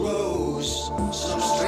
rose, some